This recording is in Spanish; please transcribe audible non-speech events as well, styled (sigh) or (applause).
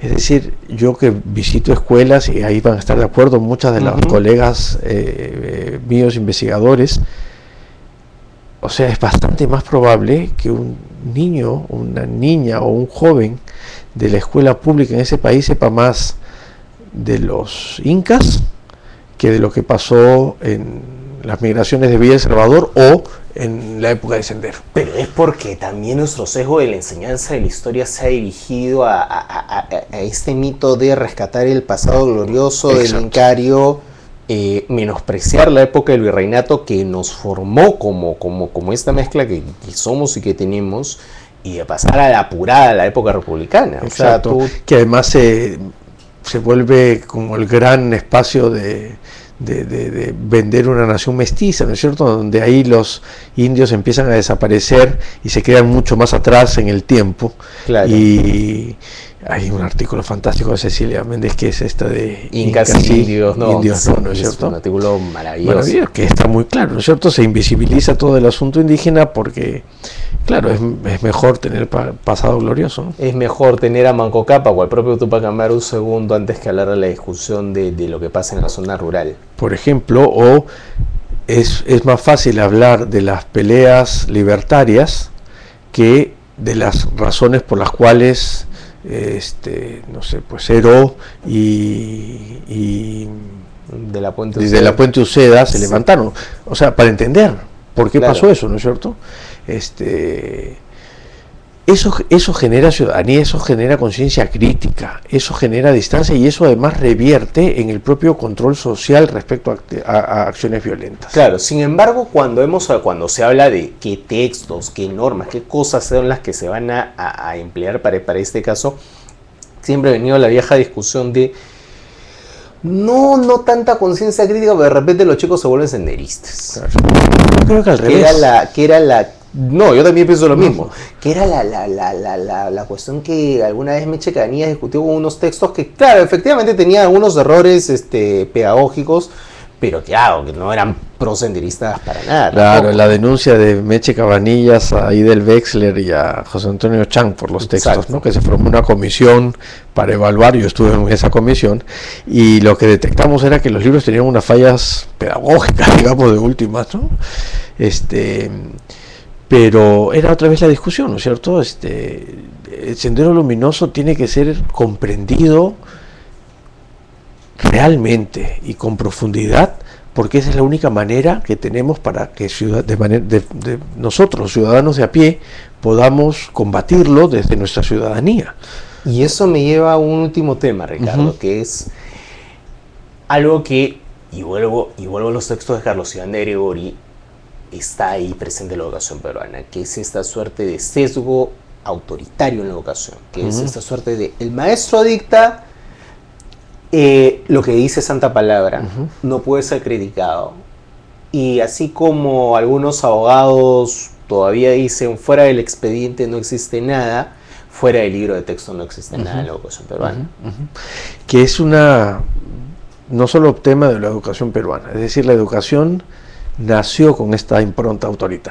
Es decir, yo que visito escuelas y ahí van a estar de acuerdo muchas de los colegas eh, eh, míos investigadores, o sea, es bastante más probable que un niño, una niña o un joven de la escuela pública en ese país sepa más de los incas que de lo que pasó en las migraciones de Villa El Salvador o en la época de Sendero. Pero es porque también nuestro sesgo de la enseñanza de la historia se ha dirigido a, este mito de rescatar el pasado glorioso del Incario, eh, menospreciar la época del virreinato que nos formó como, como, como esta mezcla que, somos y que tenemos, y de pasar a la apurada la época republicana. Exacto, que además se, se vuelve como el gran espacio de de, vender una nación mestiza, ¿no es cierto? Donde ahí los indios empiezan a desaparecer y se quedan mucho más atrás en el tiempo. Y hay un artículo fantástico de Cecilia Méndez que es esta de Incas, indios, no, indios no, es cierto? un artículo maravilloso. Que está muy claro, ¿no es cierto? Se invisibiliza todo el asunto indígena porque Claro, es, mejor tener pasado glorioso. Es mejor tener a Manco Capa o al propio Tupac Amaru segundo antes que hablar de la discusión de, lo que pasa en la zona rural. Por ejemplo, o es, más fácil hablar de las peleas libertarias que de las razones por las cuales este, no sé, pues Ero y, de la Puente Uceda, de la Puente Uceda se levantaron. O sea, para entender por qué pasó eso, ¿no es cierto? Este, eso, eso genera ciudadanía, eso genera conciencia crítica, eso genera distancia y eso además revierte en el propio control social respecto a, acciones violentas. Claro, sin embargo, cuando, hemos, cuando se habla de qué textos, qué normas, qué cosas son las que se van a, emplear para, para este caso, siempre ha venido la vieja discusión de no, no tanta conciencia crítica, pero de repente los chicos se vuelven senderistas. creo que al revés. era la, que era la no, yo también pienso lo mismo. Que era la, la, la, la, la cuestión que alguna vez Meche Canilla discutió con unos textos que, claro, efectivamente tenían algunos errores este, pedagógicos, pero claro, que no eran prosenderistas para nada. Claro, la denuncia de Meche Cabanillas a Idel Wexler y a José Antonio Chang por los textos, ¿no? que se formó una comisión para evaluar, yo estuve en esa comisión, y lo que detectamos era que los libros tenían unas fallas pedagógicas, (laughs) digamos, de últimas, ¿no? Este pero era otra vez la discusión, ¿no es cierto? Este, el sendero luminoso tiene que ser comprendido realmente y con profundidad, porque esa es la única manera que tenemos para que de, nosotros, ciudadanos de a pie, podamos combatirlo desde nuestra ciudadanía. Y eso me lleva a un último tema, Ricardo, que es algo que, y vuelvo, y vuelvo a los textos de Carlos Iván de Gregori, está ahí presente en la educación peruana, que es esta suerte de sesgo autoritario en la educación, que es esta suerte de el maestro dicta eh, lo que dice Santa Palabra, no puede ser criticado. Y así como algunos abogados todavía dicen fuera del expediente no existe nada, fuera del libro de texto no existe nada en la educación peruana. Que es una, no solo tema de la educación peruana, es decir, la educación nació con esta impronta autoritaria.